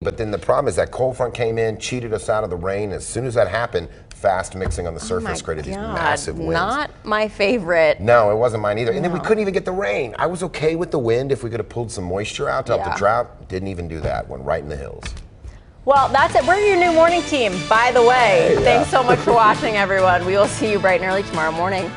But then the problem is that cold front came in, cheated us out of the rain. As soon as that happened, fast mixing on the oh surface Oh created created these massive winds. Not my favorite. No, it wasn't mine either. And then we couldn't even get the rain. I was okay with the wind if we could have pulled some moisture out to help the drought. Didn't even do that. Went right in the hills. Well, that's it. We're your new morning team, by the way. Hey, yeah. Thanks so much for watching, everyone. We will see you bright and early tomorrow morning.